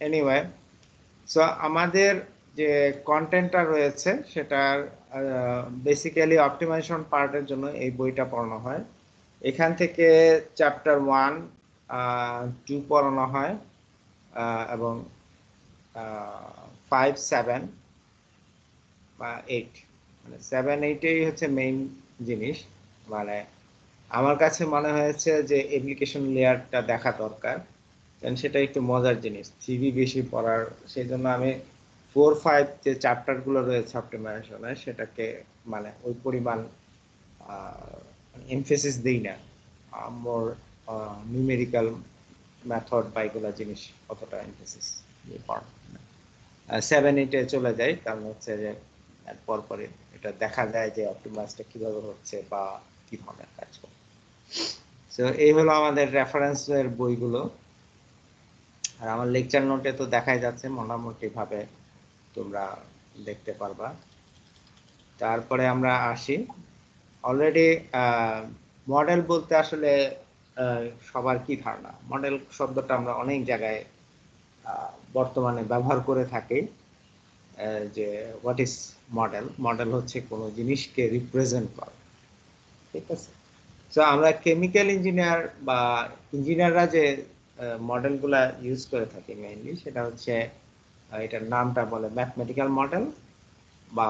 Anyway so আমাদের যে কন্টেন্টটা রয়েছে সেটার বেসিক্যালি অপটিমাইজেশন পার্টের জন্য এই বইটা পড়ানো হয়। এখান থেকে চ্যাপ্টার ওয়ান টু পড়ানো হয় এবং ফাইভ সেভেন বা এইট মানে সেভেন এইটেই হচ্ছে মেইন জিনিস। মানে আমার কাছে মনে হয়েছে যে অ্যাপ্লিকেশন লেয়ারটা দেখা দরকার। কারণ সেটা একটু মজার জিনিস। থ্রি বেশি পড়ার সেই জন্য আমি ফোর ফাইভ যে চ্যাপ্টারগুলো রয়েছে অপটিমাইজেশনে সেটাকে মানে ওই পরিমাণ এমফেসিস দিই না। মোর নিউমেরিক্যাল মেথড বা এগুলো জিনিস অতটা এমফেসিস সেভেন এইটে চলে যাই, কারণ হচ্ছে যে পরপরে এটা দেখা যায় যে অপটিমাইজটা কীভাবে হচ্ছে বা কি ধরনের কাজ করে। তো এই হলো আমাদের রেফারেন্সের বইগুলো। আর আমার লেকচার নোটে তো দেখাই যাচ্ছে মোটামুটি ভাবে তোমরা দেখতে পারবা। তারপরে আমরা আসি। অলরেডি মডেল বলতে আসলে সবার কি ধারণা? মডেল শব্দটা আমরা অনেক জায়গায় বর্তমানে ব্যবহার করে থাকি যে হোয়াট ইজ মডেল মডেল হচ্ছে কোনো জিনিসকে রিপ্রেজেন্ট করা। ঠিক আছে? তো আমরা কেমিক্যাল ইঞ্জিনিয়ার বা ইঞ্জিনিয়াররা যে মডেলগুলা ইউজ করে থাকি মেইনলি সেটা হচ্ছে এটার নামটা বলে ম্যাথমেটিক্যাল মডেল বা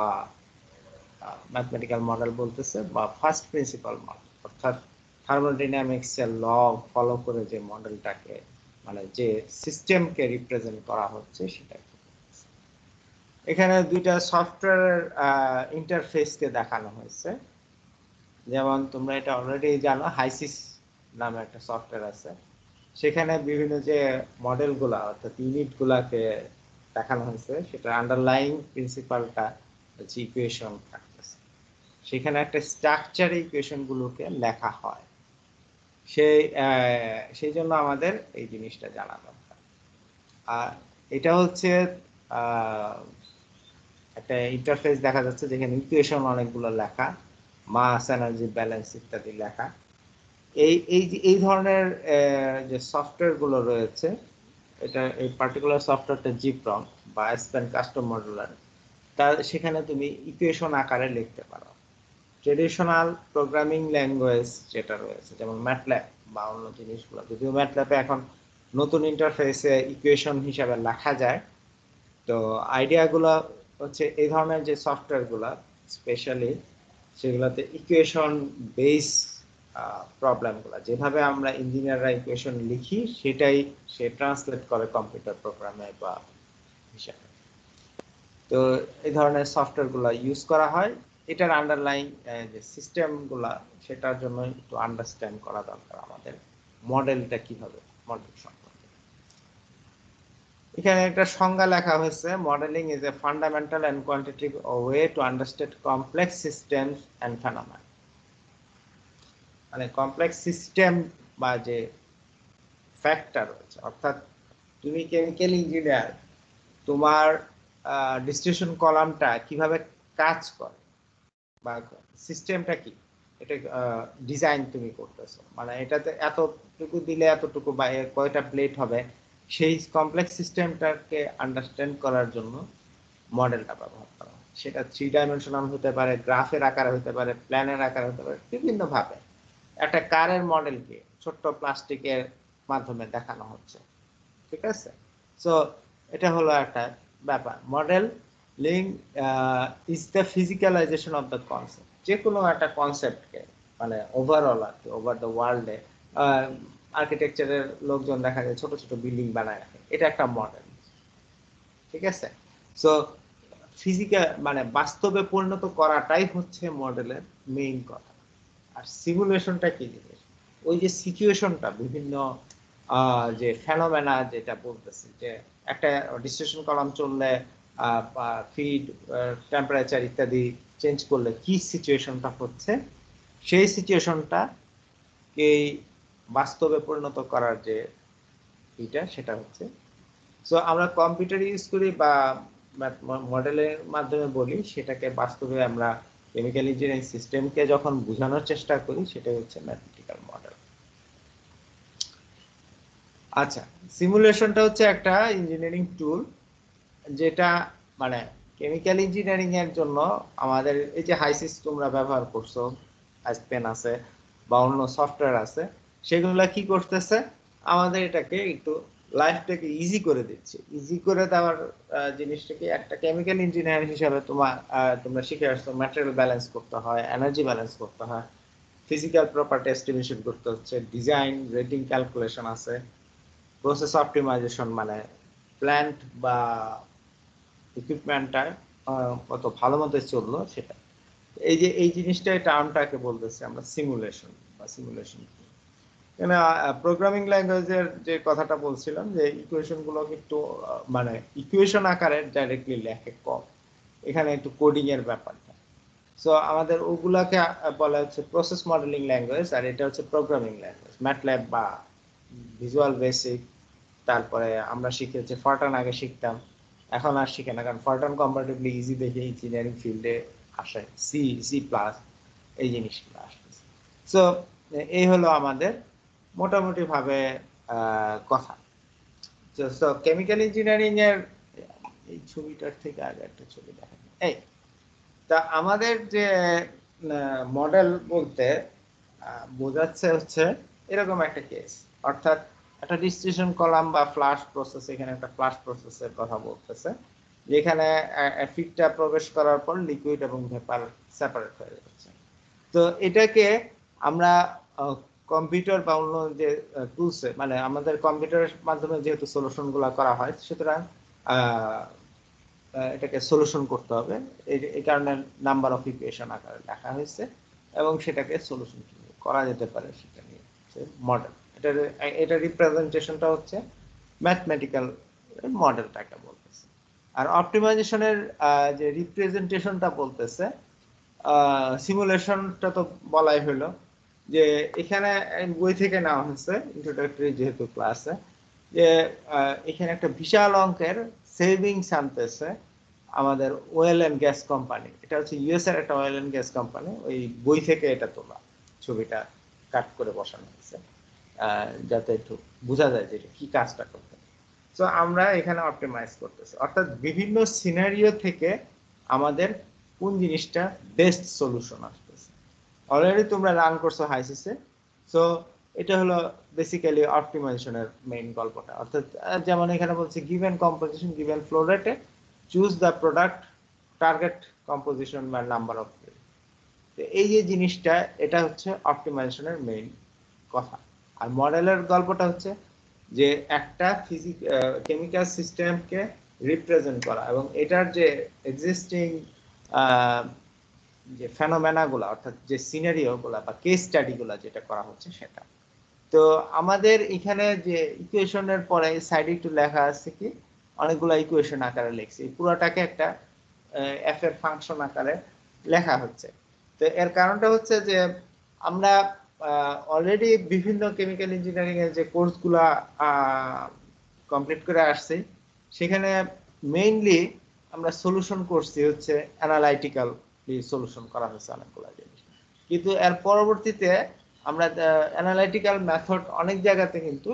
ম্যাথমেটিক্যাল মডেল বলতেছে বা ফার্স্ট প্রিন্সিপাল মডেল অর্থাৎ থার্মোডাইনামিক্স এর ল ফলো করে যে মডেলটাকে মানে যে সিস্টেমকে রিপ্রেজেন্ট করা হচ্ছে সেটাকে এখানে দুইটা সফটওয়্যার ইন্টারফেসকে দেখানো হয়েছে। যেমন তোমরা এটা অলরেডি জানো হাইসিস নামে একটা সফটওয়্যার আছে। সেখানে বিভিন্ন যে মডেলগুলা অর্থাৎ ইউনিটগুলাকে দেখানো হয়েছে সেটা আন্ডারলাইং প্রিন্সিপালটা ইকুয়েশন থাকতেছে সেখানে একটা স্ট্রাকচার ইকুয়েশন গুলোকে লেখা হয়। সেই সেই জন্য আমাদের এই জিনিসটা জানা দরকার। আর এটা হচ্ছে একটা ইন্টারফেস দেখা যাচ্ছে যেখানে ইকুয়েশন অনেকগুলো লেখা মাস এনার্জি ব্যালেন্স ইত্যাদি লেখা। এই এই এই ধরনের যে সফটওয়্যারগুলো রয়েছে, এটা, এই পার্টিকুলার সফটওয়্যারটা জিপ্রম বা স্প্যান কাস্টম মডুলার তার সেখানে তুমি ইকুয়েশন আকারে লিখতে পারো। ট্রেডিশনাল প্রোগ্রামিং ল্যাঙ্গুয়েজ যেটা রয়েছে, যেমন ম্যাটল্যাব বা অন্য জিনিসগুলো। যদিও ম্যাটল্যাবে এখন নতুন ইন্টারফেসে ইকুয়েশন হিসাবে লেখা যায়, তো আইডিয়াগুলো হচ্ছে এই ধরনের যে সফটওয়্যারগুলো স্পেশালি সেগুলোতে ইকুয়েশন বেস প্রবলেমগুলো যেভাবে আমরা ইঞ্জিনিয়াররা ইকুয়েশন লিখি, সেটাই সে ট্রান্সলেট করে কম্পিউটার প্রোগ্রামে বা হিসাবে। তো এই ধরনের সফটওয়্যারগুলো ইউজ করা হয়। এটার আন্ডারলাইন যে সিস্টেমগুলা সেটার জন্য একটু আন্ডারস্ট্যান্ড করা দরকার আমাদের মডেলটা কীভাবে মডেল সম্পর্কে। এখানে একটা সংজ্ঞা লেখা হয়েছে modelling is a fundamental and quantitative way to understand complex systems and phenomena মানে কমপ্লেক্স সিস্টেম বা যে ফ্যাক্টর রয়েছে, অর্থাৎ তুমি কেমিক্যাল ইঞ্জিনিয়ার তোমার ডিস্ট্রিবিউশন কলামটা কীভাবে কাজ করে বা সিস্টেমটা কি? এটা ডিজাইন তুমি করতেছো। মানে এটাতে এতটুকু দিলে এতটুকু বা কয়টা প্লেট হবে, সেই কমপ্লেক্স সিস্টেমটাকে আন্ডারস্ট্যান্ড করার জন্য মডেলটা ব্যবহার করা। সেটা থ্রি ডাইমেনশনাল হতে পারে গ্রাফের আকারে হতে পারে প্ল্যানের আকারে হতে পারে বিভিন্ন ভাবে একটা কারের মডেলকে ছোট্ট প্লাস্টিকের মাধ্যমে দেখানো হচ্ছে। ঠিক আছে? সো এটা হলো একটা ব্যাপার। Modelling is the physicalization of the concept যে কোনো একটা কনসেপ্টকে মানে ওভারঅল আর কি ওভার দ্য ওয়ার্ল্ডে আর্কিটেকচারের লোকজন দেখা যায় ছোট ছোট বিল্ডিং বানায় রাখে। এটা একটা মডেল ঠিক আছে? সো ফিজিক্যাল মানে বাস্তবে পরিণত করাটাই হচ্ছে মডেলের মেইন কথা। আর সিমুলেশনটা কি জিনিস? ওই যে সিচুয়েশনটা বিভিন্ন যে ফেনোমেনা যেটা বলতেছি, যে একটা ডিস্ট্রিবিউশন কলাম চললে ফিড টেম্পারেচার ইত্যাদি চেঞ্জ করলে কি সিচুয়েশনটা হচ্ছে? সেই সিচুয়েশনটা এই বাস্তবে পরিণত করার যে এটা সেটা হচ্ছে সো আমরা কম্পিউটার ইউজ করি বা মডেলের মাধ্যমে বলি, সেটাকে বাস্তবে আমরা কেমিক্যাল ইঞ্জিনিয়ারিং সিস্টেমকে যখন বোঝানোর চেষ্টা করি, সেটাই হচ্ছে ম্যাথমেটিক্যাল মডেল আচ্ছা সিমুলেশনটা হচ্ছে একটা ইঞ্জিনিয়ারিং টুল যেটা মানে কেমিক্যাল ইঞ্জিনিয়ারিং এর জন্য আমাদের এই যে হাইসিস তোমরা ব্যবহার করছ পেন আছে বা অন্য সফটওয়্যার আছে, সেগুলো কি করতেছে? আমাদের এটাকে একটু লাইফটাকে ইজি করে দিচ্ছে। ইজি করে দেওয়ার জিনিসটাকে একটা কেমিক্যাল ইঞ্জিনিয়ার হিসাবে তোমার তোমরা শিখে আসছো। ম্যাটেরিয়াল ব্যালেন্স করতে হয় এনার্জি ব্যালেন্স করতে হয়। ফিজিক্যাল প্রপার্টি এস্টিমেশন করতে হচ্ছে। ডিজাইন রেটিং ক্যালকুলেশন আছে। প্রসেস অপটিমাইজেশন মানে প্ল্যান্ট বা ইকুইপমেন্টটা কত ভালো মতো চলল সেটা। এই যে, এই জিনিসটা টার্মটাকে বলতেছে আমরা সিমুলেশন বা সিমুলেশন কেন প্রোগ্রামিং ল্যাঙ্গুয়েজের যে কথাটা বলছিলাম, যে ইকুয়েশনগুলো একটু মানে ইকুয়েশন আকারে ডাইরেক্টলি লেখে কম। এখানে একটু কোডিং এর ব্যাপারটা। সো আমাদের ওগুলাকে বলা হচ্ছে প্রসেস মডেলিং ল্যাঙ্গুয়েজ আর এটা হচ্ছে প্রোগ্রামিং ল্যাঙ্গুয়েজ ম্যাটল্যাব বা ভিজুয়াল বেসিক তারপরে আমরা শিখেছি ফরটান আগে শিখতাম, এখন আর শিখে না, কারণ ফরটান কম্পারেটিভলি ইজি দেখে ইঞ্জিনিয়ারিং ফিল্ডে আসে সি সি প্লাস এই জিনিসগুলো আসতেছে। সো এই হলো আমাদের মোটামুটি ভাবে কথা। তো কেমিক্যাল ইঞ্জিনিয়ারিং এর এই ছবিটার থেকে আগে একটা ছবি দেখা এই, তা আমাদের যে মডেল বলতে বোঝাচ্ছে হচ্ছে এরকম একটা কেস অর্থাৎ একটা ডিস্ট্রিবিউশন কলাম বা ফ্লাশ প্রসেস এখানে একটা ফ্লাশ প্রসেসের কথা বলতেছে। যেখানে ফিটটা প্রবেশ করার পর লিকুইড এবং ভেপার সেপারেট হয়ে যাচ্ছে। তো এটাকে আমরা কম্পিউটার বা অন্য যে টুলসে মানে আমাদের কম্পিউটারের মাধ্যমে যেহেতু সলিউশনগুলা করা হয়, সুতরাং এটাকে সলিউশন করতে হবে। এই কারণে নাম্বার অফ ইকুয়েশন আকারে লেখা হয়েছে এবং সেটাকে সলিউশন করা যেতে পারে সেটা নিয়ে মডেল এটা এটা রিপ্রেজেন্টেশনটা হচ্ছে ম্যাথমেটিক্যাল মডেলটাকে বলতেছে। আর অপটিমাইজেশনের যে রিপ্রেজেন্টেশনটা বলতেছে সিমুলেশনটা তো বলাই হলো। যে এখানে বই থেকে নেওয়া হয়েছে ইন্ট্রোডাক্টরি যেহেতু ক্লাসে যে এখানে একটা বিশাল অঙ্কের সেভিংস আনতেছে আমাদের ওয়েল অ্যান্ড গ্যাস কোম্পানি এটা হচ্ছে ইউএস এর একটা ওয়েল অ্যান্ড গ্যাস কোম্পানি ওই বই থেকে এটা তোলা, ছবিটা কাট করে বসানো হয়েছে যাতে একটু বোঝা যায় যে কি কাজটা করতে তো আমরা এখানে অপটিমাইজ করতেছি। অর্থাৎ বিভিন্ন সিনারিও থেকে আমাদের কোন জিনিসটা বেস্ট সলিউশন আসতেছে অলরেডি তোমরা রান করছ হাইসিসে সো এটা হলো বেসিক্যালি অপটিমাইজেশনের মেইন গল্পটা। অর্থাৎ যেমন এখানে বলছে গিভেন কম্পোজিশন গিভেন ফ্লো রেটে choose the product target composition বা নাম্বার অফ তো এই যে জিনিসটা, এটা হচ্ছে অপটিমাইজেশনের মেইন কথা। আর মডেলের গল্পটা হচ্ছে যে একটা ফিজিক কেমিক্যাল সিস্টেমকে রিপ্রেজেন্ট করা এবং এটার যে এক্সিস্টিং যে ফেনোমেনাগুলো, অর্থাৎ যে সিনারিওগুলো বা কেস স্টাডিগুলো যেটা করা হচ্ছে সেটা। তো আমাদের এখানে যে ইকুয়েশনের পরে সাইডে একটু লেখা আছে কি, অনেকগুলো ইকুয়েশন আকারে লিখছি। পুরোটাকে একটা এফ এর ফাংশন আকারে লেখা হচ্ছে। তো এর কারণটা হচ্ছে যে আমরা অলরেডি বিভিন্ন কেমিক্যাল ইঞ্জিনিয়ারিং এর যে কোর্সগুলা কমপ্লিট করে আসছি, সেখানে মেইনলি আমরা সলিউশন করছি হচ্ছে অ্যানালাইটিক্যাল সলিউশন করা হয়েছে অনেকগুলো জিনিস। কিন্তু এর পরবর্তীতে আমরা অ্যানালাইটিক্যাল মেথড অনেক জায়গাতে কিন্তু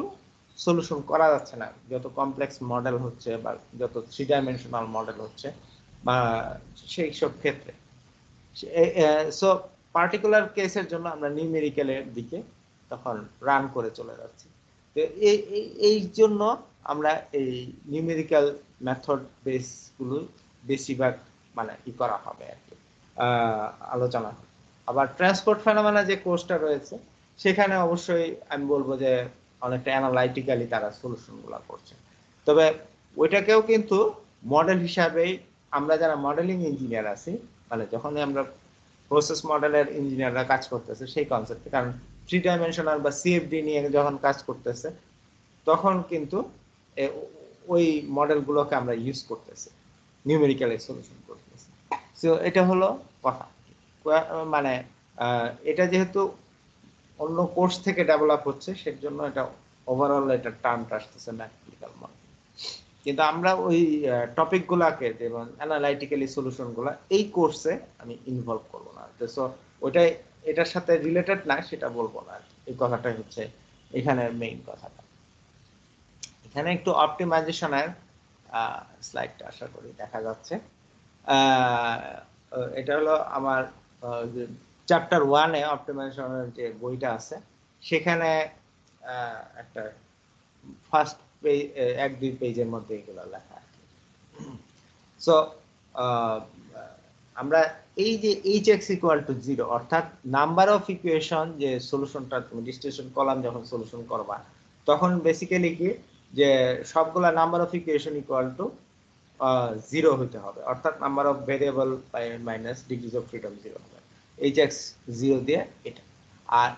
সলিউশন করা যাচ্ছে না। যত কমপ্লেক্স মডেল হচ্ছে বা যত থ্রি ডাইমেনশনাল মডেল হচ্ছে বা সেই সব ক্ষেত্রে। সো পার্টিকুলার কেসের জন্য আমরা নিউমেরিক্যালের দিকে তখন রান করে চলে যাচ্ছি। তো এই এই জন্য আমরা এই নিউমেরিক্যাল মেথড বেসগুলো বেশিরভাগ মানে ই করা হবে আর কি। আলোচনা। আবার ট্রান্সপোর্ট ফেনোমেনা যে কোর্সটা রয়েছে, সেখানে অবশ্যই আমি বলব যে অনেকটা অ্যানালাইটিক্যালি তারা সলিউশনগুলো করছে। তবে ওইটাকেও কিন্তু মডেল হিসাবেই আমরা যারা মডেলিং ইঞ্জিনিয়ার আছি মানে যখনই আমরা প্রসেস মডেলের ইঞ্জিনিয়াররা কাজ করতেছে, সেই কনসেপ্টে কারণ থ্রি ডাইমেনশনাল বা সিএফডি নিয়ে যখন কাজ করতেছে, তখন কিন্তু ওই মডেলগুলোকে আমরা ইউজ করতেছি নিউমেরিক্যালি সলিউশন করতেছি। সো এটা হলো কথা। মানে এটা যেহেতু অন্য কোর্স থেকে ডেভেলপ হচ্ছে সের জন্য এটা ওভারঅল এটা টার্মটা আসতেছে ম্যাথমেটিক্যাল মডেল কিন্তু আমরা ওই টপিক গুলাকে, যেমন অ্যানালাইটিক্যালি সলিউশনগুলা, এই কোর্সে আমি ইনভলভ করব না। সো ওইটাই এটার সাথে রিলেটেড না, সেটা বলব না। এই কথাটাই হচ্ছে এখানে মেইন কথাটা। এখানে একটু অপটিমাইজেশনের স্লাইডটা আশা করি দেখা যাচ্ছে। এটা হলো আমার চ্যাপ্টার ওয়ানে অপটিমাইজেশনের যে বইটা আছে, সেখানে একটা ফার্স্ট পেজ এক দুই পেজের মধ্যে এগুলো লেখা সো আমরা এই যে h x equal to zero অর্থাৎ নাম্বার অফ ইকুয়েশন যে সলিউশনটা তুমি ডিস্ট্রিবিউশন কলাম যখন সলিউশন করবা, তখন বেসিক্যালি কি? যে সবগুলা number of equation equal to zero হতে হবে। অর্থাৎ number of variable minus degrees of freedom zero হবে। এইচ এক্স জিরো দিয়ে এটা। আর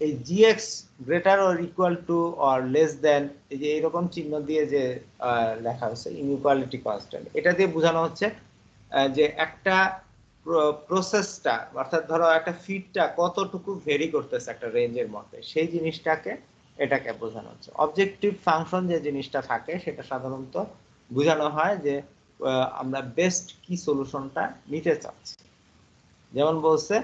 এই g x greater or equal to or less than এই যে এরকম চিহ্ন দিয়ে যে লেখা হচ্ছে ইনইকুয়ালিটি কনস্ট্যান্ট এটা দিয়ে বোঝানো হচ্ছে যে একটা প্রসেসটা অর্থাৎ ধরো একটা ফিডটা কতটুকু ভেরি করতেছে একটা রেঞ্জের মধ্যে, সেই জিনিসটাকে, এটাকে বোঝানো হচ্ছে। অবজেক্টিভ ফাংশন যে জিনিসটা থাকে, সেটা সাধারণত বোঝানো হয় যে আমরা বেস্ট কি সলিউশনটা নিতে চাচ্ছি। যেমন বলছে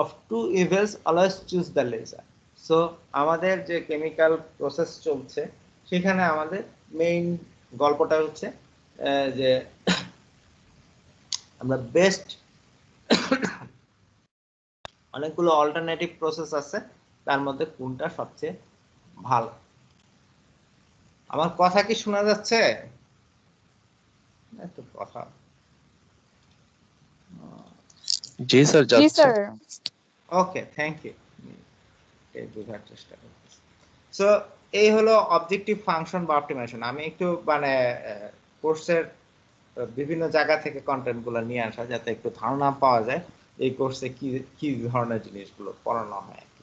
of two evils always choose the lesser so আমাদের যে কেমিক্যাল প্রসেস চলছে, সেখানে আমাদের মেইন গল্পটা হচ্ছে যে আমরা বেস্ট অনেকগুলো অল্টারনেটিভ প্রসেস আছে, তার মধ্যে কোনটা সবচেয়ে ভালো। আমার কথা কি শোনা যাচ্ছে? একটু কথা। জি স্যার জি স্যার। ওকে থ্যাংক ইউ এই বোঝার চেষ্টা সো এই হলো অবজেক্টিভ ফাংশন বা অপটিমাইজেশন আমি একটু মানে কোর্সের বিভিন্ন জায়গা থেকে কন্টেন্টগুলো নিয়ে আসা যাতে একটু ধারণা পাওয়া যায়। এই কোর্সে কি কি ধরনের জিনিসগুলো পড়ানো হয় আর কি।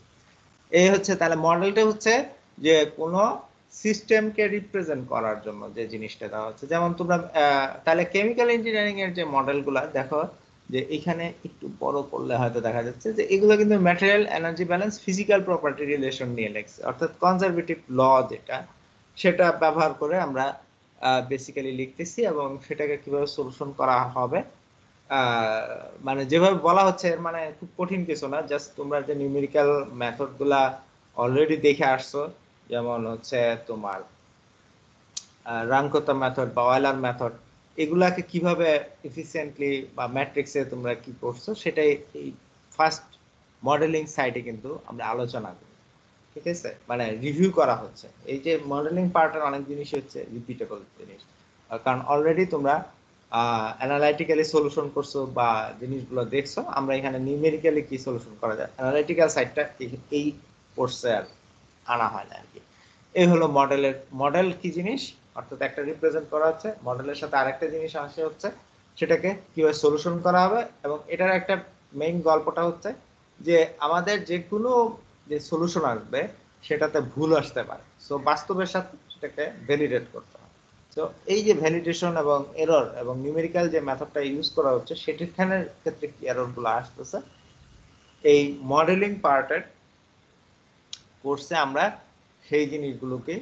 এই হচ্ছে তাহলে মডেলটা হচ্ছে যে কোনো সিস্টেমকে রিপ্রেজেন্ট করার জন্য যে জিনিসটা দেওয়া হচ্ছে। যেমন তোমরা তাহলে কেমিক্যাল ইঞ্জিনিয়ারিং এর যে মডেলগুলো দেখো যে এখানে একটু বড় করলে হয়তো দেখা যাচ্ছে যে এগুলো কিন্তু material energy balance physical property relation নিয়ে লেখছে। অর্থাৎ কনজারভেটিভ ল যেটা, সেটা ব্যবহার করে আমরা বেসিক্যালি লিখতেছি এবং সেটাকে কীভাবে সলিউশন করা হবে মানে যেভাবে বলা হচ্ছে এর মানে খুব কঠিন কিছু না জাস্ট তোমরা যে নিউমেরিক্যাল মেথডগুলা অলরেডি দেখে আসছো যেমন হচ্ছে তোমার রাঙ্কতা মেথড বা অয়েলার মেথড এগুলাকে কীভাবে এফিসিয়েন্টলি বা ম্যাট্রিক্সে তোমরা কি করছ সেটাই এই ফার্স্ট মডেলিং সাইটে কিন্তু আমরা আলোচনা করি, ঠিক আছে? মানে রিভিউ করা হচ্ছে। এই যে মডেলিং পার্টের অনেক জিনিস হচ্ছে রিপিটেবল জিনিস। কারণ অলরেডি তোমরা অ্যানালাইটিক্যালি সলিউশন করছ বা জিনিসগুলো দেখছ, আমরা এখানে নিউমেরিক্যালি কি সলিউশন করা যায়? অ্যানালাইটিক্যাল সাইডটা এই কোর্সে আর আনা হয় না আর কি এই হলো মডেলের, মডেল কি জিনিস? অর্থাৎ একটা রিপ্রেজেন্ট করা হচ্ছে, মডেলের সাথে আরেকটা জিনিস আসে হচ্ছে, সেটাকে কীভাবে সলিউশন করা হবে এবং এটার একটা মেইন গল্পটা হচ্ছে যে আমাদের যে কোনো যে সলিউশন আসবে, সেটাতে ভুল আসতে পারে। সো বাস্তবের সাথে সেটাকে ভ্যালিডেট করতে হবে। তো এই যে ভ্যালিডেশন এবং এরর এবং নিউমেরিক্যাল যে মেথডটা ইউজ করা হচ্ছে সেটিখানের ক্ষেত্রে কি এররগুলো আসতেছে? এই মডেলিং পার্টের কোর্সে আমরা সেই জিনিসগুলোকে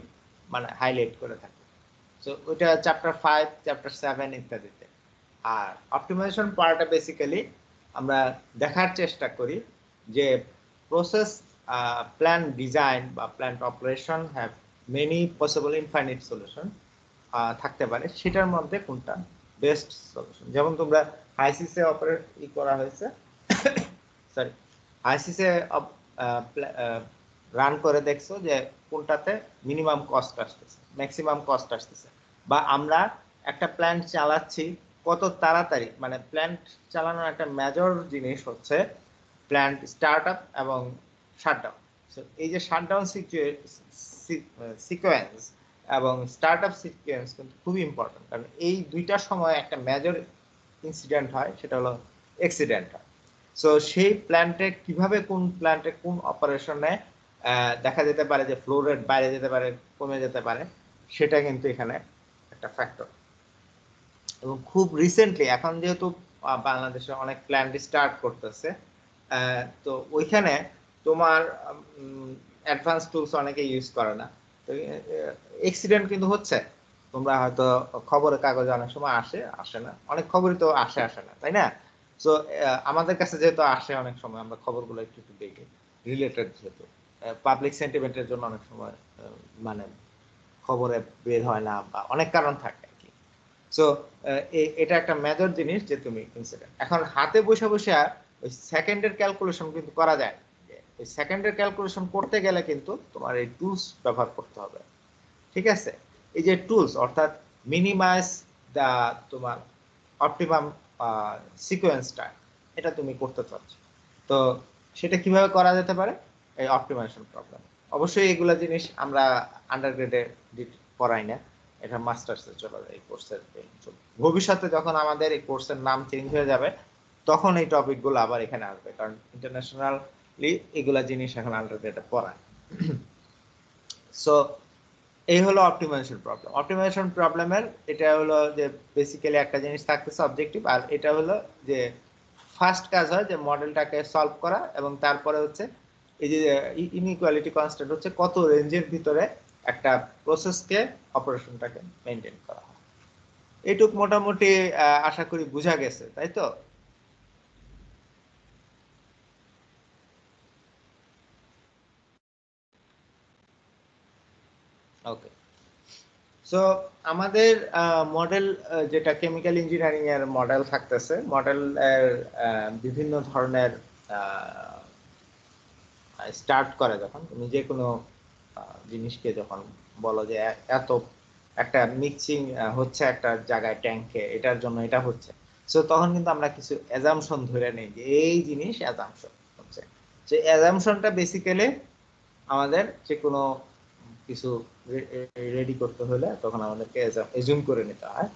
মানে হাইলাইট করে থাকি। সো ওইটা চ্যাপ্টার ফাইভ চ্যাপ্টার সেভেন ইত্যাদিতে। আর অপটিমাইজেশন পার্টটা বেসিক্যালি আমরা দেখার চেষ্টা করি যে প্রসেস প্ল্যান ডিজাইন বা plant operation have many possible infinite solution থাকতে পারে। সেটার মধ্যে কোনটা বেস্ট সলিউশন যেমন তোমরা আইসিসে অপারেট ই করা হয়েছে। সরি আইসিসে রান করে দেখছ যে কোনটাতে মিনিমাম কস্ট আসতেছে ম্যাক্সিমাম কস্ট আসতেছে। বা আমরা একটা প্ল্যান্ট চালাচ্ছি, কত তাড়াতাড়ি মানে প্ল্যান্ট চালানোর একটা মেজর জিনিস হচ্ছে প্ল্যান্ট স্টার্ট আপ এবং শাটডাউন এই যে শাটডাউন সিকোয়েন্স এবং স্টার্ট আপ সিকোয়েন্স কিন্তু খুবই ইম্পর্টেন্ট কারণ এই দুইটার সময় একটা মেজর ইনসিডেন্ট হয়, সেটা হলো অ্যাক্সিডেন্ট হয়। সো সেই প্ল্যান্টে কীভাবে কোন প্ল্যান্টে কোন অপারেশনে দেখা যেতে পারে যে ফ্লো রেট বাইরে যেতে পারে, কমে যেতে পারে, সেটা কিন্তু এখানে একটা ফ্যাক্টর এবং খুব রিসেন্টলি এখন যেহেতু বাংলাদেশে অনেক প্ল্যান্ট স্টার্ট করতেছে তো ওইখানে তোমার অ্যাডভান্স টুলস অনেকে ইউজ করে না। তো এক্সিডেন্ট কিন্তু হচ্ছে। তোমরা হয়তো খবরের কাগজে অনেক সময় আসে আসে না। অনেক খবরই তো আসে আসে না, তাই না? তো আমাদের কাছে যেহেতু আসে অনেক সময়, আমরা খবরগুলো একটু একটু দেখি রিলেটেড যেহেতু। পাবলিক সেন্টিমেন্টের জন্য অনেক সময় মানে খবরে বের হয় না বা অনেক কারণ থাকে আর কি। সো এটা একটা মেজর জিনিস যে তুমি কনসিডার এখন হাতে বসে বসে ওই সেকেন্ডের ক্যালকুলেশন কিন্তু করা যায়। ওই সেকেন্ডের ক্যালকুলেশন করতে গেলে কিন্তু তোমার এই টুলস ব্যবহার করতে হবে। ঠিক আছে? এই যে টুলস অর্থাৎ মিনিমাইজ দা তোমার অপটিমাম সিকোয়েন্সটা এটা তুমি করতে চাচ্ছ। তো সেটা কীভাবে করা যেতে পারে? এই অপটিমাইজেশন প্রবলেম অবশ্যই এগুলা জিনিস আমরা আন্ডারগ্রেডে পড়াই না। এটা মাস্টার্সে চলে যায়, এই কোর্সের ভবিষ্যতে যখন আমাদের এই কোর্সের নাম চেঞ্জ হয়ে যাবে, তখন এই টপিকগুলো আবার এখানে আসবে। কারণ ইন্টারন্যাশনালি এগুলা জিনিস এখন আন্ডারগ্রেডে পড়ায়। সো এই হলো অপটিমাইজেশন প্রবলেম অপটিমাইজেশন প্রবলেমের এটা হলো যে বেসিক্যালি একটা জিনিস থাকতেছে অবজেক্টিভ আর এটা হলো যে ফার্স্ট কাজ হয় যে মডেলটাকে সলভ করা এবং তারপরে হচ্ছে এই যে ইনইকুয়ালিটি কনস্ট্যান্ট হচ্ছে কত রেঞ্জের ভিতরে একটা প্রসেসকে অপারেশনটাকে মেনটেন করা হয়। এইটুক মোটামুটি আশা করি বোঝা গেছে, তাই তো? ওকে সো আমাদের মডেল যেটা কেমিক্যাল ইঞ্জিনিয়ারিং এর মডেল থাকতেছে মডেল এর বিভিন্ন ধরনের স্টার্ট করে যখন, তুমি যে কোনো জিনিসকে যখন বলো যে এত একটা মিক্সিং হচ্ছে একটা জায়গায় ট্যাঙ্কে এটার জন্য এটা হচ্ছে। সো তখন কিন্তু আমরা কিছু অ্যাজামশন ধরে নেই যে এই জিনিস অ্যাজামশন হচ্ছে। যে অ্যাজামশনটা বেসিক্যালি আমাদের যে কোনো কিছু রেডি করতে হলে তখন আমাদেরকে এজুম করে নিতে হয়।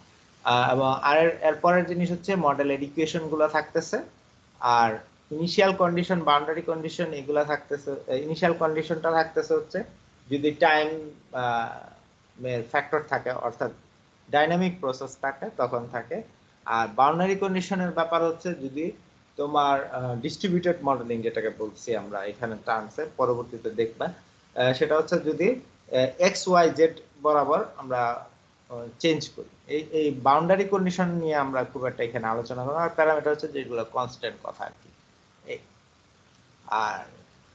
এবং আর এরপরের জিনিস হচ্ছে মডেলের ইকুয়েশনগুলো থাকতেছে। আর ইনিশিয়াল কন্ডিশন বাউন্ডারি কন্ডিশন এগুলা থাকতেছে ইনিশিয়াল কন্ডিশনটা থাকতেছে হচ্ছে যদি টাইম ফ্যাক্টর থাকে, অর্থাৎ ডাইনামিক প্রসেস থাকে, তখন থাকে। আর বাউন্ডারি কন্ডিশনের ব্যাপার হচ্ছে যদি তোমার ডিস্ট্রিবিউটেড মডেলিং যেটাকে বলছি আমরা এখানে টার্মসে পরবর্তীতে দেখবা। সেটা হচ্ছে যদি এক্স ওয়াই জেড বরাবর আমরা চেঞ্জ করি। এই এই বাউন্ডারি কন্ডিশন নিয়ে আমরা খুব একটা এখানে আলোচনা করব আর প্যারামিটার হচ্ছে যেগুলো কনস্ট্যান্ট কথা আর কি। আর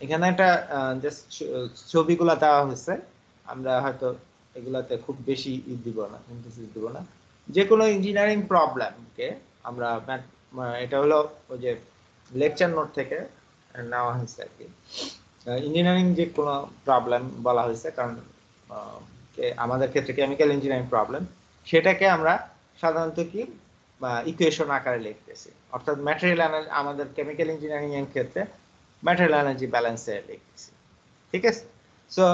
এখানে একটা ছবিগুলো দেওয়া হয়েছে। আমরা হয়তো এগুলাতে খুব বেশি ই দিব না ইমফেসিস দিব না। যে কোনো ইঞ্জিনিয়ারিং প্রবলেমকে আমরা এটা হলো ওই যে লেকচার নোট থেকে নেওয়া হয়েছে আর কি। ইঞ্জিনিয়ারিং যে কোনো প্রবলেম বলা হয়েছে, কারণ আমাদের ক্ষেত্রে কেমিক্যাল ইঞ্জিনিয়ারিং প্রবলেম সেটাকে আমরা সাধারণত কি ইকুয়েশন আকারে লিখতেছি। অর্থাৎ ম্যাটেরিয়াল আমাদের কেমিক্যাল ইঞ্জিনিয়ারিং এর ক্ষেত্রে ম্যাটেরিয়াল এনার্জি ব্যালেন্সে লিখতেছি ঠিক আছে? So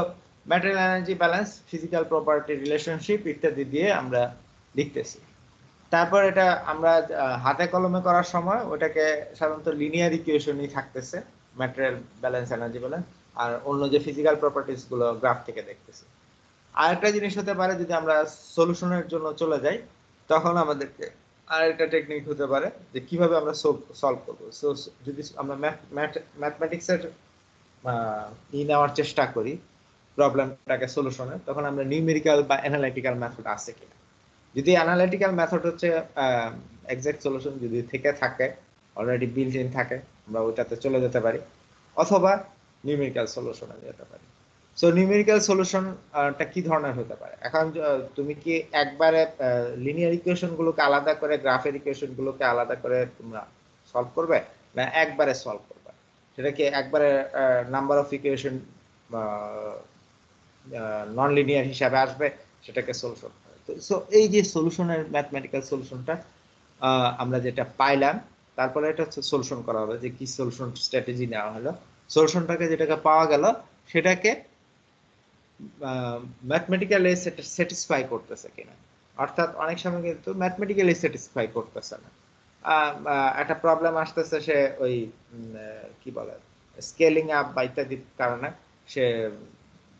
material energy balance physical property relationship ইত্যাদি দিয়ে আমরা লিখতেছি। তারপর এটা আমরা হাতে কলমে করার সময় ওটাকে সাধারণত লিনিয়ার ইকুয়েশনই থাকতেছে ম্যাটেরিয়াল ব্যালেন্স এনার্জি ব্যালেন্স আর অন্য যে ফিজিক্যাল প্রপার্টিসগুলো গ্রাফ থেকে দেখতেছি। আরেকটা জিনিস হতে পারে, যদি আমরা সলিউশনের জন্য চলে যাই, তখন আমাদেরকে আরেকটা টেকনিক হতে পারে যে কীভাবে আমরা সলভ করব। যদি আমরা ম্যাথমেটিক্সের ই নেওয়ার চেষ্টা করি প্রবলেমটাকে সলিউশনে তখন আমরা নিউমেরিক্যাল বা অ্যানালাইটিক্যাল মেথড আছে কিনা। যদি অ্যানালাইটিক্যাল মেথড হচ্ছে এক্সাক্ট সলিউশন যদি থেকে থাকে অলরেডি বিল্ট ইন থাকে, আমরা ওইটাতে চলে যেতে পারি, অথবা নিউমেরিক্যাল সলিউশনে যেতে পারি। সো নিউমেরিক্যাল সলিউশনটা কি ধরনের হতে পারে? এখন তুমি কি একবারে লিনিয়ার ইকুয়েশন গুলোকে আলাদা করে গ্রাফের ইকুয়েশন গুলোকে আলাদা করে তোমরা সলভ করবে? না, একবারে সলভ করবে? সেটা কি একবারে number of equation non linear হিসাবে আসবে? সেটাকে সলিউশন সো এই যে সলিউশনের ম্যাথমেটিক্যাল সলিউশনটা আমরা যেটা পাইলাম, তারপরে এটা সলিউশন করা হবে যে কি সলিউশন স্ট্র্যাটেজি নেওয়া হলো। সলিউশনটাকে যেটাকে পাওয়া গেল, সেটাকে ম্যাথমেটিক্যালি স্যাটিসফাই করতেছে কিনা। অর্থাৎ অনেক সময় কিন্তু ম্যাথমেটিক্যালি স্যাটিসফাই করতেছে না। একটা প্রবলেম আসতেছে সে ওই কি বলে স্কেলিং আপ বা ইত্যাদির কারণে সে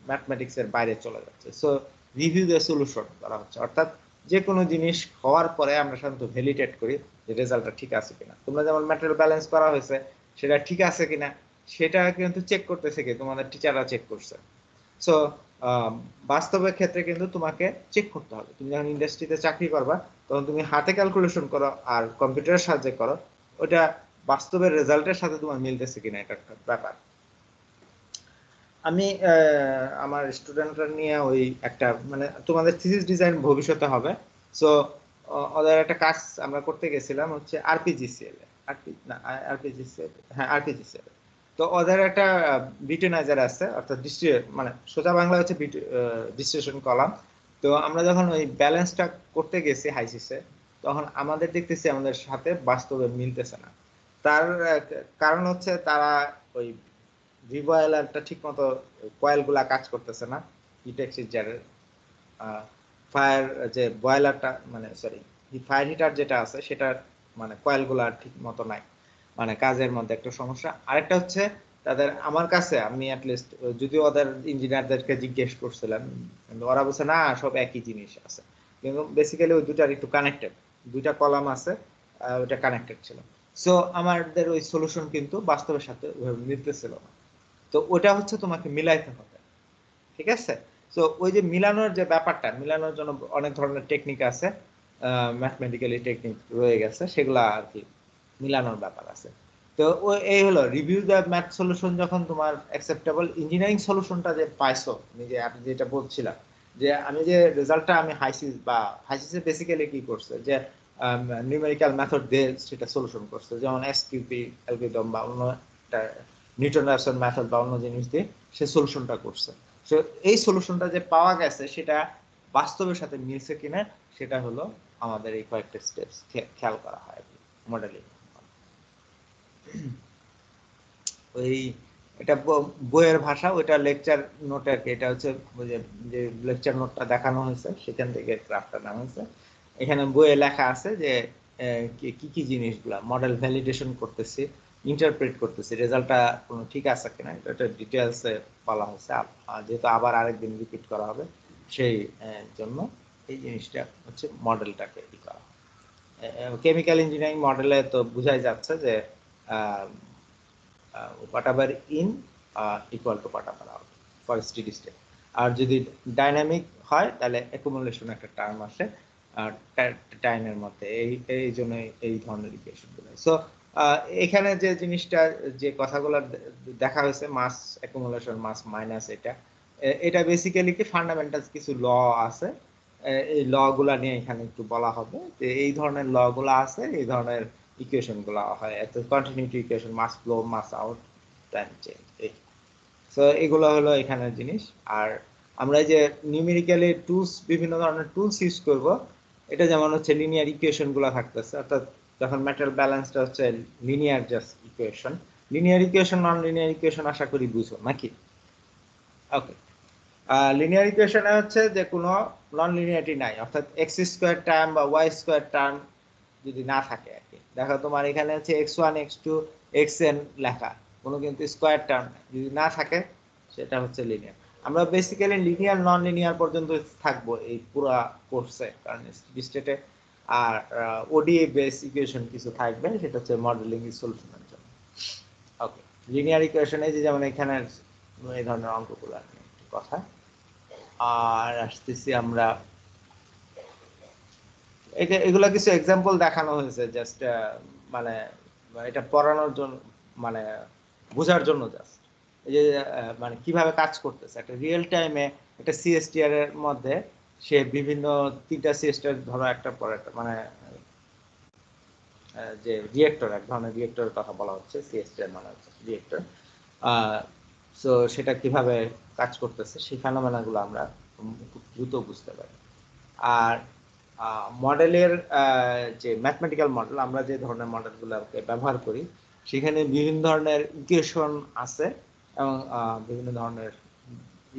ম্যাথমেটিক্স এর বাইরে চলে যাচ্ছে। সো রিভিউ দ্য সলিউশন করা হচ্ছে। অর্থাৎ যে কোনো জিনিস হওয়ার পরে আমরা সাধারণত ভ্যালিডেট করি যে রেজাল্টটা ঠিক আছে কিনা। তোমরা যেমন ম্যাটেরিয়াল ব্যালেন্স করা হয়েছে, সেটা ঠিক আছে কিনা, সেটা কিন্তু চেক করতেছে কি? তোমাদের টিচাররা চেক করছে। সো বাস্তবের ক্ষেত্রে কিন্তু তোমাকে চেক করতে হবে। তুমি যখন ইন্ডাস্ট্রিতে চাকরি করবা, তখন তুমি হাতে ক্যালকুলেশন করো আর কম্পিউটারের সাহায্যে করো। ওটা বাস্তবের রেজাল্টের সাথে তোমার মিলতেছে কিনা এটা একটা ব্যাপার। আমি আমার স্টুডেন্টরা নিয়ে ওই একটা মানে তোমাদের থিসিস ডিজাইন ভবিষ্যতে হবে। সো ওদের একটা কাজ আমরা করতে গেছিলাম হচ্ছে আরপিজিসিএল আরপি না আরপিজিসিএল হ্যাঁ আরপিজিসিএল তো ওদের একটা বিটেনাইজার আছে, অর্থাৎ মানে সোজা বাংলা হচ্ছে ডিস্ট্রিবিউশন কলাম তো আমরা যখন ওই ব্যালেন্সটা করতে গেছি হাইসিসে তখন আমাদের দেখতেছি আমাদের সাথে বাস্তবে মিলতেছে না। তার কারণ হচ্ছে তারা ওই রিবয়েলারটা ঠিক মতো কয়েলগুলা কাজ করতেছে না হিট এক্সচেঞ্জারের ফায়ার যে বয়লারটা মানে সরি ফায়ার হিটার যেটা আছে, সেটার মানে কয়েলগুলা ঠিক মতো নাই। মানে কাজের মধ্যে একটা সমস্যা। আরেকটা হচ্ছে তাদের আমার কাছে আমি অ্যাটলিস্ট যদিও ওদের ইঞ্জিনিয়ারদেরকে জিজ্ঞেস করছিলাম ওরা বলছে, না, সব একই জিনিস আছে। কিন্তু বেসিক্যালি ওই দুটার একটু কানেক্টেড দুইটা কলাম আছে ওইটা কানেক্টেড ছিল। সো আমাদের ওই সলিউশন কিন্তু বাস্তবের সাথে ওইভাবে মিলতেছিল না। তো ওটা হচ্ছে তোমাকে মিলাইতে হবে। ঠিক আছে? তো ওই যে মিলানোর যে ব্যাপারটা, মিলানোর জন্য অনেক ধরনের টেকনিক আছে ম্যাথমেটিক্যালি টেকনিক রয়ে গেছে, সেগুলা আর কি মিলানোর ব্যাপার আছে। তো এই হলো রিভিউ দ্য ম্যাথ সলিউশন যখন তোমার অ্যাকসেপ্টেবল ইঞ্জিনিয়ারিং সলিউশনটা যে পাইছো, আমি যে আপনি যেটা বলছিলাম, যে আমি যে রেজাল্টটা আমি হাইসিস বা হাইসিসে বেসিক্যালি কি করছে, যে নিউমেরিক্যাল মেথড দিয়ে সেটা সলিউশন করছে, যেমন এসকিউপি অ্যালগরিদম বা অন্য নিউটন রাফসন মেথড বা অন্য জিনিস দিয়ে সে সলিউশনটা করছে। তো এই সলিউশনটা যে পাওয়া গেছে, সেটা বাস্তবের সাথে মিলছে কিনা, সেটা হলো আমাদের এই কয়েকটা স্টেপস খেয়াল করা হয় মডেলিং ওই এটা বইয়ের ভাষা, ওইটা লেকচার নোট আর কি। এটা হচ্ছে যে লেকচার নোটটা দেখানো হয়েছে, সেখান থেকে ক্রাফটটা নাম হয়েছে। এখানে বইয়ে লেখা আছে যে কি- কি জিনিসগুলা মডেল ভ্যালিডেশন করতেছি ইন্টারপ্রেট করতেছি রেজাল্টটা কোনো ঠিক আছে কিনা, এটা ডিটেলসে বলা হয়েছে। যেহেতু আবার আরেকদিন রিপিট করা হবে, সেই জন্য এই জিনিসটা হচ্ছে মডেলটাকে ই করা। কেমিক্যাল ইঞ্জিনিয়ারিং মডেলে তো বোঝাই যাচ্ছে যে whatever in equal to whatever out for steady state আর যদি ডাইনামিক হয়, তাহলে অ্যাকুমুলেশন একটা টার্ম আসে টাইমের মধ্যে। এই এই জন্য এই ধরনের ইকুয়েশনগুলো সো এখানে যে জিনিসটা, যে কথাগুলো দেখা হয়েছে মাস অ্যাকুমুলেশন মাস মাইনাস এটা এটা বেসিক্যালি কি ফান্ডামেন্টাল কিছু ল আছে। এই ল গুলা নিয়ে এখানে একটু বলা হবে যে এই ধরনের ল গুলা আছে, এই ধরনের ইকুয়েশনগুলা হয়, এত continuity equation mass flow mass out time change এই। সো এগুলো হলো এখানের জিনিস। আর আমরা যে নিউমেরিক্যালি টুলস বিভিন্ন ধরনের টুলস ইউজ করব, এটা যেমন হচ্ছে লিনিয়ার ইকুয়েশনগুলো থাকতেছে, অর্থাৎ যখন মেটাল ব্যালেন্সটা হচ্ছে linear just equation linear equation non linear equation আশা করি বুঝো, নাকি? ওকে লিনিয়ার ইকুয়েশনে হচ্ছে যে কোনো নন লিনিয়ারিটি নাই, অর্থাৎ এক্স স্কোয়ার টার্ম বা ওয়াই স্কোয়ার টার্ম যদি না থাকে আর কি। দেখো তোমার এখানে হচ্ছে x one x two x n লেখা। কোনো কিন্তু স্কোয়ার টার্ম যদি না থাকে, সেটা হচ্ছে লিনিয়ার আমরা বেসিক্যালি লিনিয়ার নন লিনিয়ার পর্যন্ত থাকব এই পুরা কোর্সে কারণ স্টেটে আর ওডি বেস ইকুয়েশন কিছু থাকবে, সেটা হচ্ছে মডেলিং সলিউশনের জন্য। ওকে লিনিয়ার ইকুয়েশনে যে যেমন এখানে এই ধরনের অঙ্কগুলো আর কথা। আর আসতেছি আমরা এটা এগুলো কিছু এক্সাম্পল দেখানো হয়েছে জাস্ট মানে এটা পড়ানোর জন্য মানে বোঝার জন্য জাস্ট এই যে মানে কীভাবে কাজ করতেছে। একটা রিয়েল টাইমে একটা সিএসটিআর এর মধ্যে সে বিভিন্ন তিনটা সিএসটিআর ধরো একটা পর একটা মানে যে রিয়েক্টর এক ধরনের রিয়েক্টরের কথা বলা হচ্ছে সিএসটিআর মানে হচ্ছে রিয়েক্টর সো সেটা কীভাবে কাজ করতেছে, সেই ফেনোমেনাগুলো আমরা খুব দ্রুত বুঝতে পারি। আর মডেলের যে ম্যাথমেটিক্যাল মডেল আমরা যে ধরনের মডেলগুলোকে ব্যবহার করি, সেখানে বিভিন্ন ধরনের ইকুয়েশন আছে এবং বিভিন্ন ধরনের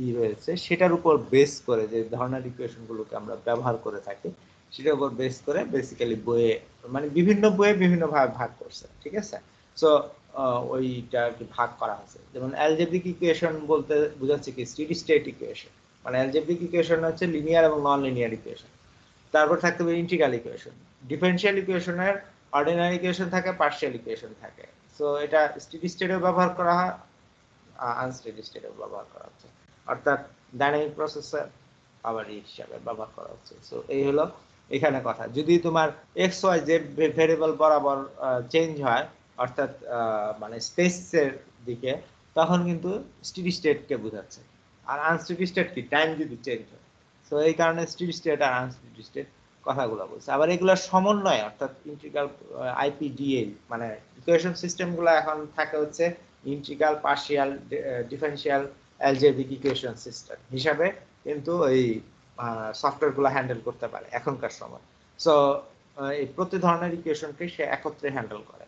ই রয়েছে। সেটার উপর বেস করে যে ধরনের ইকুয়েশনগুলোকে আমরা ব্যবহার করে থাকি, সেটার উপর বেস করে বেসিক্যালি বইয়ে মানে বিভিন্ন বইয়ে বিভিন্ন ভাবে ভাগ করছে, ঠিক আছে? সো ওইটা আর কি ভাগ করা হয়েছে। যেমন অ্যালজেব্রিক ইকুয়েশন বলতে বোঝাচ্ছে কি স্টেডি স্টেট ইকুয়েশন মানে অ্যালজেব্রিক ইকুয়েশন হচ্ছে লিনিয়ার এবং নন লিনিয়ার ইকুয়েশন তারপর থাকতে হবে ইন্টিগ্রাল ইকুয়েশন ডিফারেনশিয়াল ইকুয়েশনের অর্ডিনারি ইকুয়েশন থাকে পার্শিয়াল ইকুয়েশন থাকে। সো এটা স্টেডি স্টেটেও ব্যবহার করা হয় আনস্টেডি স্টেটেও ব্যবহার করা হচ্ছে। অর্থাৎ ডাইনামিক প্রসেসর আবার হিসাবে ব্যবহার করা হচ্ছে। সো এই হলো এখানে কথা। যদি তোমার এক্স ওয়াই জেড ভেরিয়েবল বরাবর চেঞ্জ হয়, অর্থাৎ মানে স্পেসের দিকে, তখন কিন্তু স্টেডি স্টেটকে বোঝাচ্ছে। আর আনস্টেডি স্টেট কি? টাইম যদি চেঞ্জ হয়। তো এই কারণে স্টেডি স্টেট আর আনস্টেডি স্টেট কথাগুলো বলছে। আবার এগুলোর সমন্বয়, অর্থাৎ ইন্টিগ্রাল আইপিডিএল মানে ইকুয়েশন সিস্টেমগুলো এখন থাকে হচ্ছে integral partial differential algebraic equation system হিসাবে কিন্তু এই সফটওয়্যারগুলো হ্যান্ডেল করতে পারে এখনকার সময়। সো এই প্রতি ধরনের ইকুয়েশনকে সে একত্রে হ্যান্ডেল করে।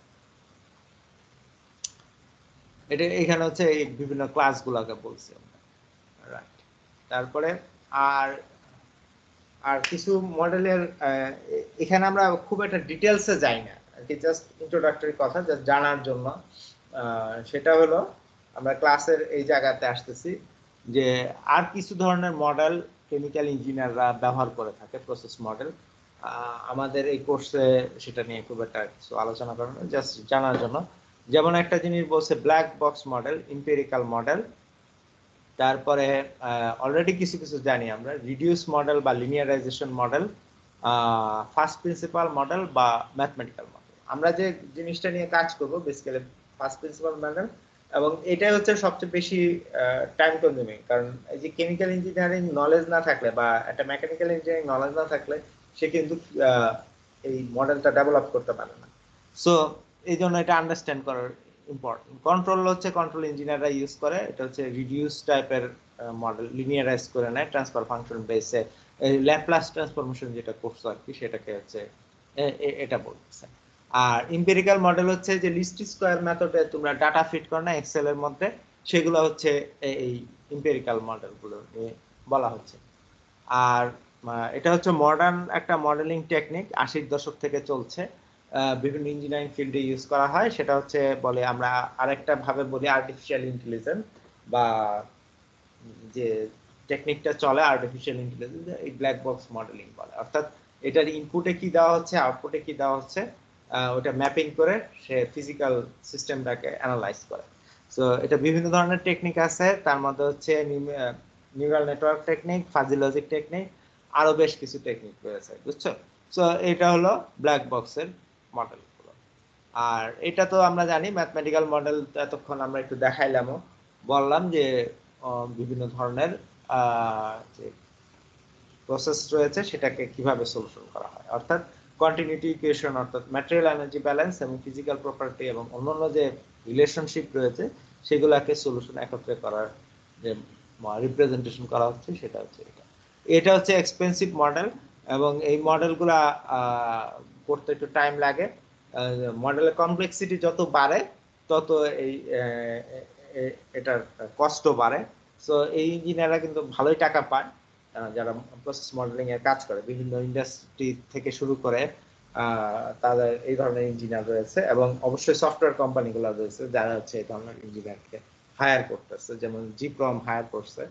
এটা এখানে হচ্ছে এই বিভিন্ন ক্লাসগুলোকে বলছি রাইট তারপরে আর আর কিছু মডেলের এখানে আমরা খুব একটা ডিটেলসে যাই না। আর কি জাস্ট ইন্ট্রোডাক্টরি কথা জাস্ট জানার জন্য। সেটা হলো, আমরা ক্লাসের এই জায়গাতে আসতেছি যে আর কিছু ধরনের মডেল কেমিক্যাল ইঞ্জিনিয়াররা ব্যবহার করে থাকে প্রসেস মডেল আমাদের এই কোর্সে সেটা নিয়ে খুব একটা কিছু আলোচনা করানো জাস্ট জানার জন্য। যেমন একটা জিনিস বলছে black box model empirical model তারপরে অলরেডি কিছু কিছু জানি আমরা। রিডিউস মডেল বা linearization model first principle model বা ম্যাথমেটিক্যাল মডেল আমরা যে জিনিসটা নিয়ে কাজ করব বেসিক্যালি ফার্স্ট প্রিন্সিপাল মডেল এবং এটাই হচ্ছে সবচেয়ে বেশি টাইম কনজিউমিং কারণ এই যে কেমিক্যাল ইঞ্জিনিয়ারিং নলেজ না থাকলে বা একটা মেকানিক্যাল ইঞ্জিনিয়ারিং নলেজ না থাকলে, সে কিন্তু এই মডেলটা ডেভেলপ করতে পারে না। সো এই জন্য এটা আন্ডারস্ট্যান্ড করার ইম্পর্টেন্ট কন্ট্রোল হচ্ছে কন্ট্রোল ইঞ্জিনিয়াররা ইউজ করে। এটা হচ্ছে রিডিউস টাইপের মডেল লিনিয়ারাইজ করে নেয় ট্রান্সফার ফাংশন বেসে ল্যাপ্লাস ট্রান্সফরমেশন যেটা করছ আর কি, সেটাকে হচ্ছে এটা বলতেছে। আর ইম্পেরিক্যাল মডেল হচ্ছে যে লিস্ট স্কোয়ার মেথডে তোমরা ডাটা ফিট করো না এক্সেল এর মধ্যে, সেগুলো হচ্ছে এই ইম্পেরিক্যাল মডেলগুলো নিয়ে বলা হচ্ছে। আর এটা হচ্ছে মডার্ন একটা মডেলিং টেকনিক আশির দশক থেকে চলছে। বিভিন্ন ইঞ্জিনিয়ারিং ফিল্ডে ইউজ করা হয়। সেটা হচ্ছে বলে আমরা আরেকটা ভাবে বলি আর্টিফিশিয়াল ইন্টেলিজেন্স বা যে টেকনিকটা চলে আর্টিফিশিয়াল ইন্টেলিজেন্স এই ব্ল্যাক বক্স মডেলিং বলে। অর্থাৎ এটার ইনপুটে কি দেওয়া হচ্ছে আউটপুটে কি দেওয়া হচ্ছে ওটা ম্যাপিং করে সে ফিজিক্যাল সিস্টেমটাকে অ্যানালাইজ করে। সো এটা বিভিন্ন ধরনের টেকনিক আছে। তার মধ্যে হচ্ছে neural network technique fuzzy technique আরও বেশ কিছু টেকনিক রয়েছে, বুঝছ? সো এটা হলো ব্ল্যাক বক্সের মডেলগুলো আর এটা তো আমরা জানি ম্যাথমেটিক্যাল মডেল এতক্ষণ আমরা একটু দেখাইলামও। বললাম যে বিভিন্ন ধরনের যে প্রসেস রয়েছে, সেটাকে কীভাবে সলিউশন করা হয়। অর্থাৎ কন্টিনিউটি ইকুয়েশন অর্থাৎ ম্যাটেরিয়াল এনার্জি ব্যালেন্স এবং ফিজিক্যাল প্রপার্টি এবং অন্যান্য যে রিলেশনশিপ রয়েছে, সেগুলোকে সলিউশন একত্রে করার যে রিপ্রেজেন্টেশন করা হচ্ছে, সেটা হচ্ছে এটা। এটা হচ্ছে এক্সপেন্সিভ মডেল এবং এই মডেলগুলা করতে একটু টাইম লাগে। মডেলের কমপ্লেক্সিটি যত বাড়ে, তত এই এটার কষ্ট বাড়ে। সো এই ইঞ্জিনিয়াররা কিন্তু ভালোই টাকা পায়। যারা প্রসেস মডেলিং এর কাজ করে, বিভিন্ন ইন্ডাস্ট্রি থেকে শুরু করে তাদের এই ধরনের ইঞ্জিনিয়ার রয়েছে এবং অবশ্যই সফটওয়্যার কোম্পানিগুলো রয়েছে যারা হচ্ছে এই ধরনের ইঞ্জিনিয়ারকে হায়ার করতেছে। যেমন জিপ্রম হায়ার করছে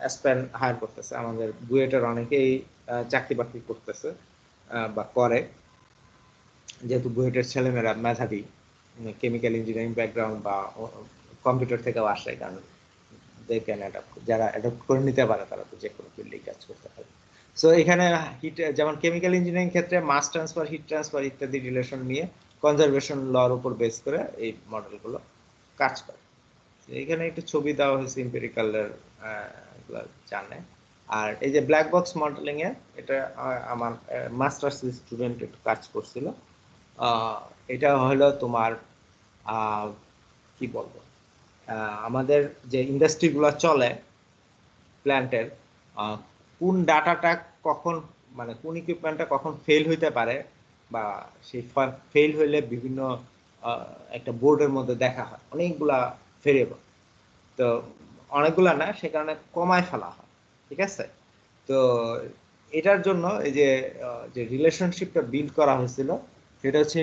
অ্যাসপেন হায়ার করতেছে। আমাদের বুয়েটের অনেকেই চাকরি বাকরি করতেছে। বা করে। যেহেতু বুয়েটের ছেলেমেয়েরা মেধাবী কেমিক্যাল ইঞ্জিনিয়ারিং ব্যাকগ্রাউন্ড বা কম্পিউটার থেকেও আসে, কারণ দে ক্যান অ্যাডাপ্ট যারা অ্যাডাপ্ট করে নিতে পারে, তারা তো যে কোনো ফিল্ডেই কাজ করতে পারে। সো এখানে হিট যেমন কেমিক্যাল ইঞ্জিনিয়ারিং ক্ষেত্রে মাস ট্রান্সফার হিট ট্রান্সফার ইত্যাদি রিলেশন নিয়ে কনজারভেশন লর উপর বেস করে এই মডেলগুলো কাজ করে। এখানে একটু ছবি দেওয়া হয়েছে ইম্পেরিক্যালের জানে। আর এই যে ব্ল্যাক বক্স মডেলিং এ এটা আমার মাস্টার্স স্টুডেন্ট একটু কাজ করছিল। এটা হলো তোমার কি বলব? আমাদের যে ইন্ডাস্ট্রিগুলো চলে প্ল্যান্টের কোন ডাটাটা কখন মানে কোন ইকুইপমেন্টটা কখন ফেল হইতে পারে বা সেই ফেল হইলে বিভিন্ন একটা বোর্ডের মধ্যে দেখা হয়। অনেকগুলা ভেরিয়েবল তো অনেকগুলা না, সে কারণে কমায় ফেলা হয়। ঠিক আছে? তো এটার জন্য এই যে যে রিলেশনশিপটা বিল্ড করা হয়েছিল, সেটা হচ্ছে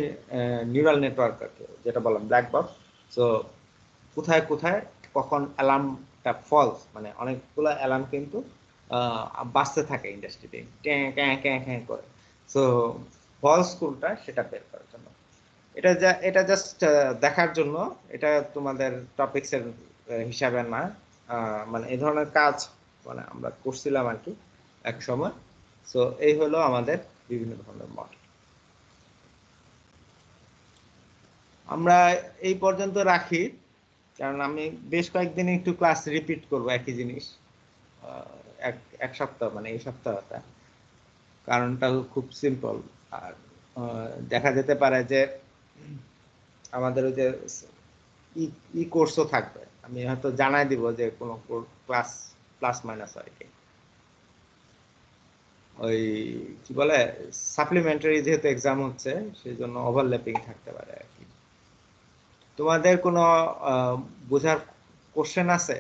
নিউরাল নেটওয়ার্ক যেটা বললাম ব্ল্যাক বক্স সো কোথায় কোথায় কখন অ্যালার্মটা ফলস মানে অনেকগুলো অ্যালার্ম কিন্তু বাঁচতে থাকে ইন্ডাস্ট্রিতে ট্যাঁ ক্যাঁ ক্যাঁ ক্যাঁ করে। সো ফলস কোনটা, সেটা বের করার জন্য। এটা যা, এটা জাস্ট দেখার জন্য, এটা তোমাদের টপিক্সের হিসাবে না মানে এই ধরনের কাজ মানে আমরা করছিলাম আর কি এক সময়। সো এই হলো আমাদের বিভিন্ন ধরনের মডেল আমরা এই পর্যন্ত রাখি, কারণ আমি বেশ কয়েকদিন একটু ক্লাস রিপিট করব একই জিনিস এক এক সপ্তাহ মানে এই সপ্তাহটা। কারণটা খুব সিম্পল আর দেখা যেতে পারে যে আমাদের ওই যে ই কোর্সও থাকবে। আমি হয়তো জানাই দিব যে কোনো ক্লাস প্লাস মাইনাস হয় কি ওই কি বলে সাপ্লিমেন্টারি যেহেতু এক্সাম হচ্ছে সেই জন্য ওভারল্যাপিং থাকতে পারে আর কি। তোমাদের কোনো বোঝার কোশ্চেন আছে?